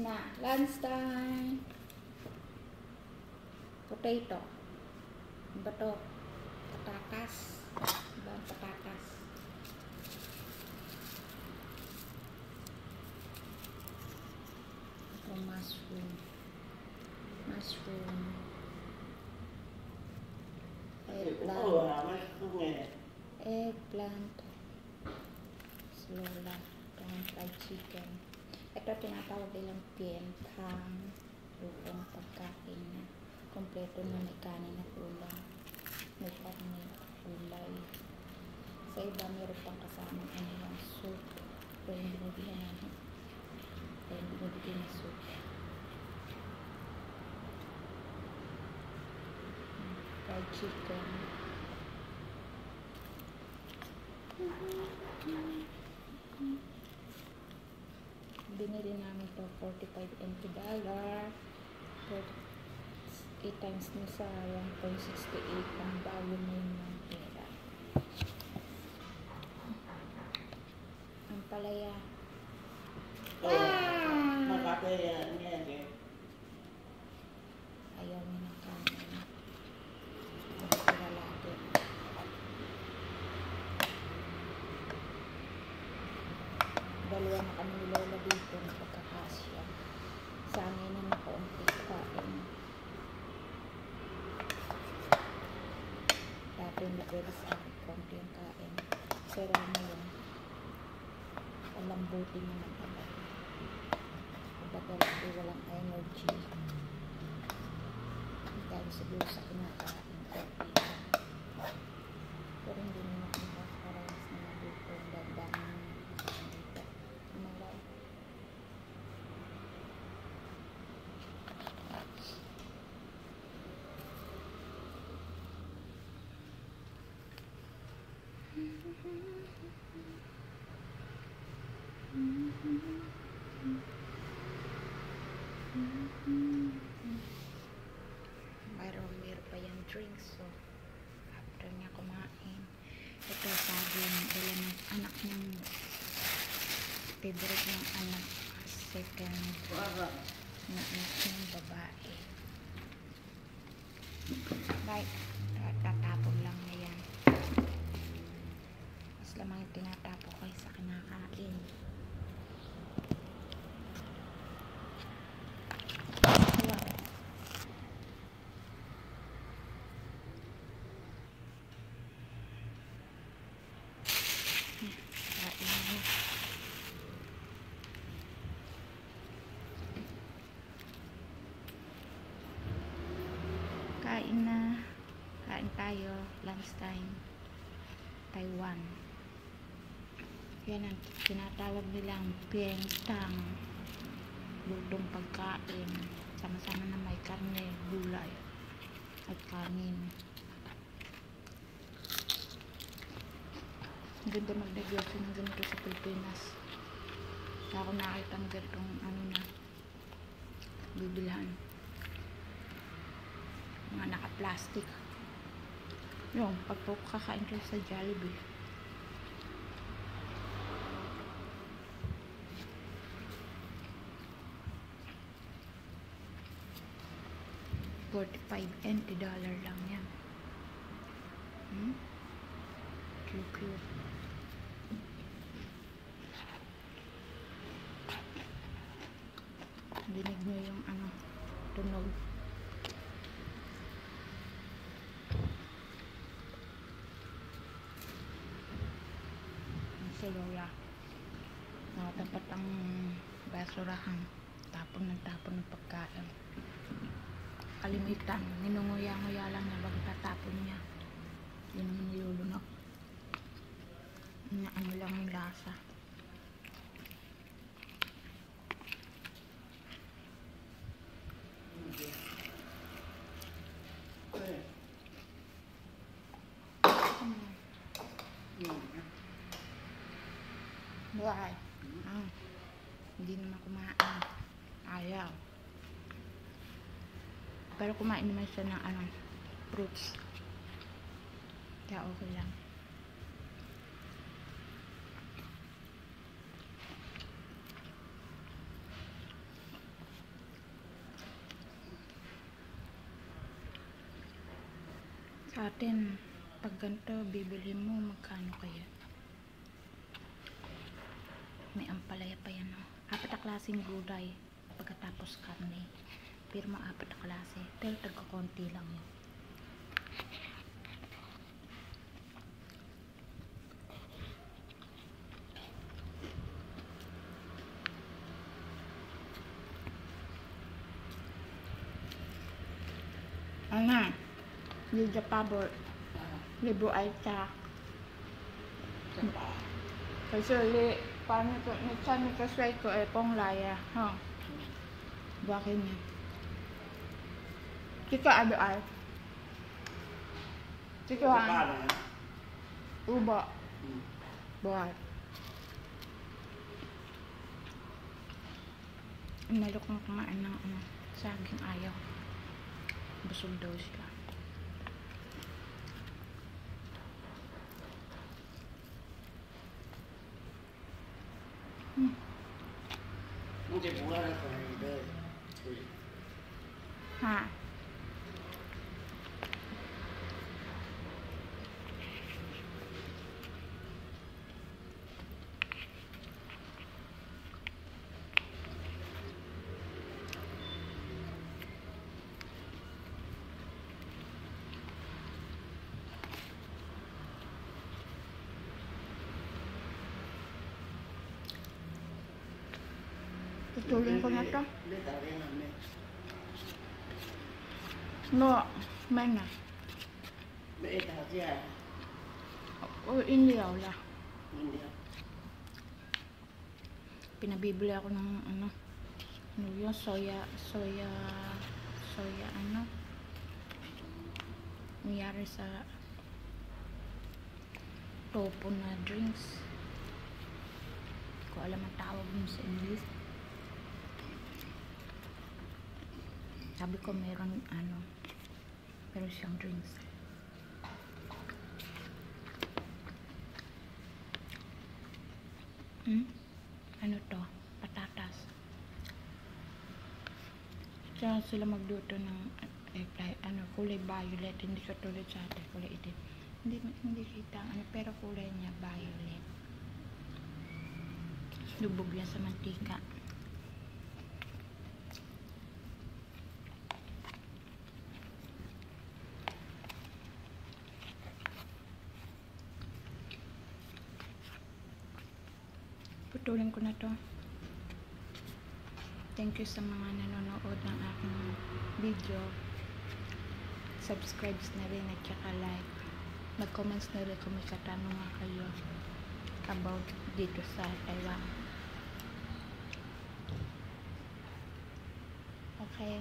na. Lunch time. Potato. Ano ba to? Patatas. Ba ang patatas? Ito mushroom. Mushroom. Eggplant. Eggplant. Slola. Itong fried chicken. Ito tinatawag nilang pientang. Lutong pagkain na kompleto na may kanin na ulam. May karne, gulay. Sa iba, meron pang kasama ano yung soup. Pero hindi binibigyan namin. Kaya hindi binibigyan ng soup. Fried chicken. Binili namin to 45 NT dollar. 8 times mo sa 1.68 ang value mo yun ng pera. Ang palaya. Ayaw niya ng kanin. Ang sira lagi. Dalawa na kami ni Lola dito na pagkakasya. Sa amin na nakaunti kain. Dati hindi pwede sa akin konti ang kain. Pero ngayon, palambutin naman ako. Baga lagi walang energy. Dahil siguro sa kinakain lang. Pero hindi naman ako parehas na mabuto. Dadami naman dito. Malay. Mayroon, meron pa yung drinks. So, after niya kumain, ito sabi dala ng anak niyang favorite ng anak second na anak niyang babae. Like, tatapon lang na yan. Mas lamang tinatapo kayo sa kinakain. Wow. Kain na. Kain na. Kain tayo. Lunch time. Taiwan. Yan ang tinatawag nilang pientang. Lutong pagkain. Sama-sama na may karne, gulay, at kanin. Ang ganda mag-negosyo ng ganito sa Pilipinas. Ako nakita ng ganitong ano na bibilhan. Naka-plastic. Yung, pag po kakain kayo sa Jollibee. Forty-five NT dollar lang yan. Hmm? Cute, cute. Dinig nyo yung ano, tunog. Lola. Nakatapat ang basurahan. Tapon ng tapon ng pagkain. Kalimitan. Ninunguya-nguya lang niya bago tatapon niya. Hindi naman nilulunok. Ano lang yung lasa. Why? Ah, hindi naman kumain. Ayaw. Pero kumain naman siya ng ano, fruits. Kaya okay lang. sa atin pag ganito bibili mo magkano kaya may ampalaya pa yan, no? Apat na klaseng gulay pagkatapos karne. Pero mga apat na klase. Pero taga-konti lang yun. Ano? Liga pabor. Libo ay ta. Kasi li, paano ko, saan ko sway ko eh, pong laya. Ha? Bakit niya? Chika ano ay? Chika Ba han? na yan? Uba. Hmm. Buhat. Inalok ng kumain ng ano, saging ayaw. Busog daw siya. Hmm. Hindi bunga na ito. Hindi. Tutulin ko na to. No, may na. May ita siya. O, iniyaw la. Hindi. Pinabibili ako ng ano, ano yun, soya, soya, soya ano. Nangyari sa topo na drinks. Hindi ko alam ang tawag mo sa English. Sabi ko meron ano, meron siyang drinks. Hmm? Ano to? Patatas. Kaya sila magluto ng eh, like, ano, kulay violet. Hindi katulad sa atin, kulay itim. Hindi, hindi kita ano, pero kulay niya violet. Lubog yan sa mantika. Putulin ko na to. Thank you sa mga nanonood ng aking video. Subscribe na rin at saka like. Mag-comments na rin kung may katanungan kayo about dito sa Taiwan. Okay.